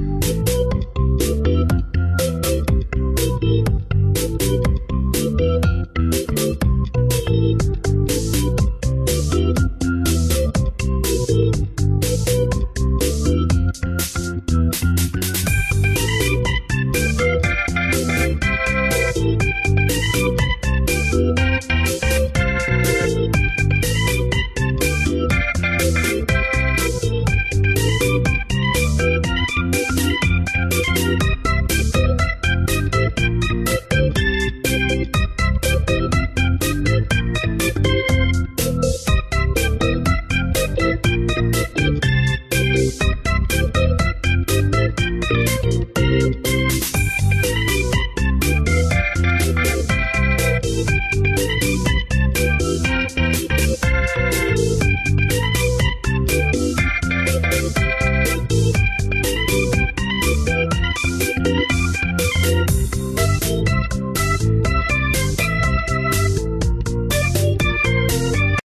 you.